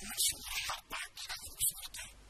hoe ze mij had maken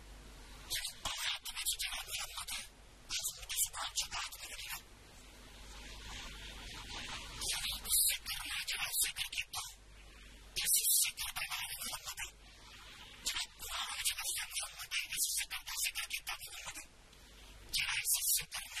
の時期が見えるので、まず私もちょっと集めるよ。それにせっかくの味はせっかけと、私せっかくの味はまだ、ちょっとの味がせっかくの味はまだ、私せっかくの味がけと、まだ、じゃあせっかくの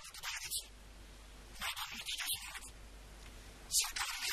ことがあるし、まだ見ていたしなのに、社会